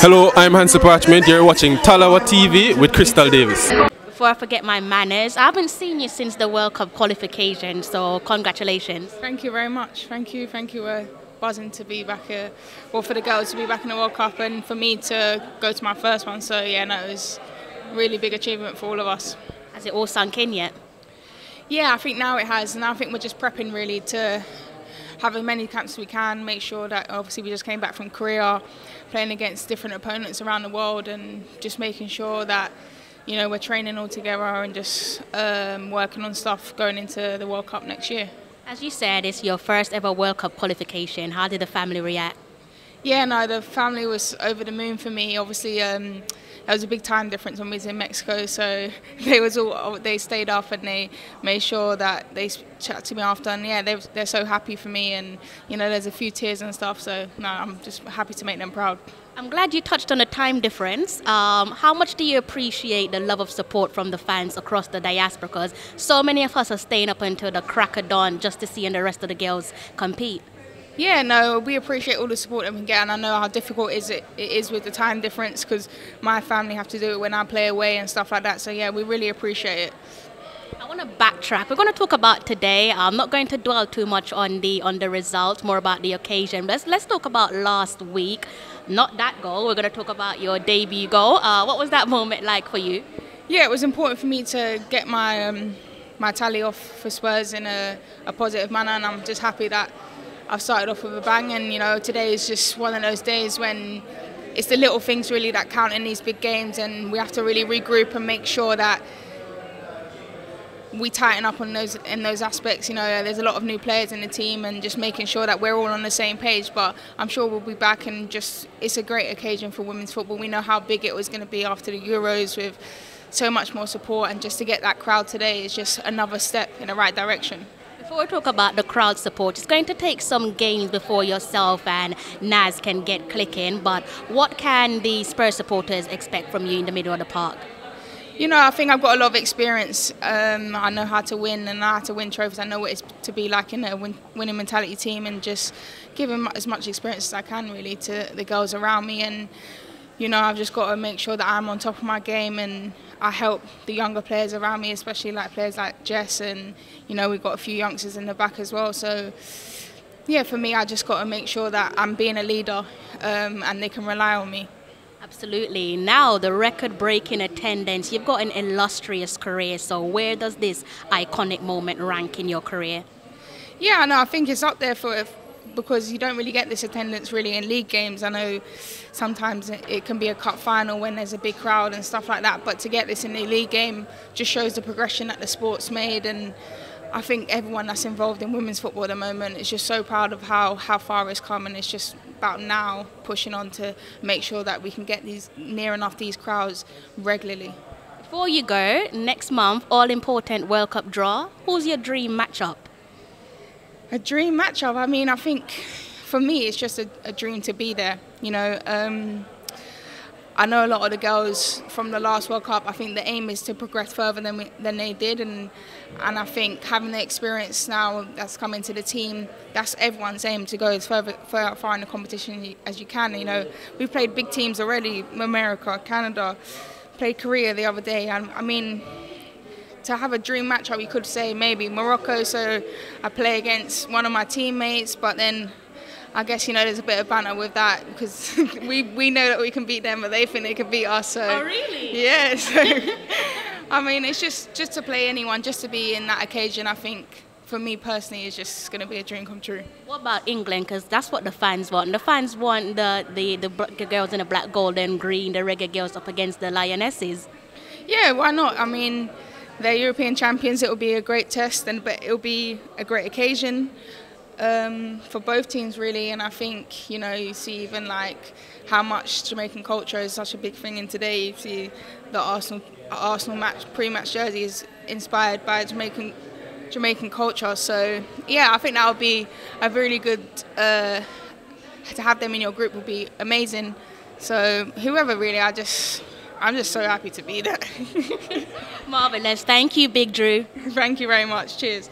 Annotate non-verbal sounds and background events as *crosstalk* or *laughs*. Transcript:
Hello, I'm Hansi Parchment. You're watching Tallawah TV with Crystal Davis. Before I forget my manners, I haven't seen you since the World Cup qualification, so congratulations. Thank you very much. Thank you, thank you. Uh, buzzing to be back here, well, for the girls to be back in the World Cup and for me to go to my first one. So, yeah, no, it was a really big achievement for all of us. Has it all sunk in yet? Yeah, I think now it has, and I think we're just prepping really to have as many camps as we can, make sure that obviously we just came back from Korea, playing against different opponents around the world, and just making sure that you know we're training all together and just um, working on stuff going into the World Cup next year. As you said, it's your first ever World Cup qualification. How did the family react? Yeah, no, the family was over the moon for me. Obviously, um, there was a big time difference when we was in Mexico, so *laughs* they was all they stayed up and they made sure that they chat to me after, and yeah, they they're so happy for me, and you know, there's a few tears and stuff. So no, I'm just happy to make them proud. I'm glad you touched on the time difference. Um, how much do you appreciate the love of support from the fans across the diaspora? Because so many of us are staying up until the crack of dawn just to see and the rest of the girls compete. Yeah, no, we appreciate all the support that we get, and I know how difficult is it, it is with the time difference because my family have to do it when I play away and stuff like that. So yeah, we really appreciate it. I want to backtrack. We're going to talk about today. I'm not going to dwell too much on the on the results, more about the occasion. Let's let's talk about last week. Not that goal. We're going to talk about your debut goal. Uh, what was that *laughs* moment like for you? Yeah, it was important for me to get my um, my tally off for Spurs in a, a positive manner, and I'm just happy that I've started off with a bang. And you know, today is just one of those days when it's the little things really that count in these big games, and we have to really regroup and make sure that we tighten up on those in those aspects. You know, there's a lot of new players in the team, and just making sure that we're all on the same page. But I'm sure we'll be back, and just it's a great occasion for women's football. We know how big it was going to be after the Euros with so much more support, and just to get that crowd today is just another step in the right direction. Before we talk about the crowd support, it's going to take some games before yourself and Naz can get clicking. But what can the Spurs supporters expect from you in the middle of the park? You know, I think I've got a lot of experience. Um, I know how to win and I know how to win trophies. I know what it's to be like in a win, winning mentality team and just giving as much experience as I can really to the girls around me. And you know, I've just got to make sure that I'm on top of my game and I help the younger players around me, especially like players like Jess and you know we've got a few youngsters in the back as well. So yeah, for me, I just got to make sure that I'm being a leader um, and they can rely on me. Absolutely. Now, the record breaking attendance, you've got an illustrious career. So, where does this iconic moment rank in your career? Yeah, no, I think it's up there for because you don't really get this attendance really in league games. I know sometimes it can be a cup final when there's a big crowd and stuff like that, but to get this in a league game just shows the progression that the sport's made and I think everyone that's involved in women's football at the moment is just so proud of how, how far it's come and it's just about now pushing on to make sure that we can get these near enough these crowds regularly. Before you go, next month, all important World Cup draw. Who's your dream matchup? A dream match up. I mean, I think for me it's just a, a dream to be there. You know, um, I know a lot of the girls from the last World Cup. I think the aim is to progress further than we, than they did, and and I think having the experience now that's come into the team, that's everyone's aim to go as further, far, far in the competition as you can. You know, we've played big teams already: America, Canada, played Korea the other day, and I mean. To have a dream matchup, we could say maybe Morocco. So I play against one of my teammates, but then I guess you know there's a bit of banter with that because *laughs* we we know that we can beat them, but they think they can beat us. So oh really? *laughs* Yeah. So *laughs* I mean, it's just just to play anyone, just to be in that occasion. I think for me personally, is just going to be a dream come true. What about England? Because that's what the fans want. The fans want the, the, the girls in the black, gold, and green, the Reggae Girlz up against the lionesses. Yeah, why not? I mean, they're European champions. It will be a great test, and but it will be a great occasion um, for both teams really. And I think you know you see even like how much Jamaican culture is such a big thing in today. You see the Arsenal Arsenal match pre-match jersey is inspired by Jamaican Jamaican culture. So yeah, I think that would be a really good uh, to have them in your group would be amazing. So whoever really, I just I'm just so happy to be there. *laughs* Marvelous. Thank you, Big Drew. Thank you very much. Cheers.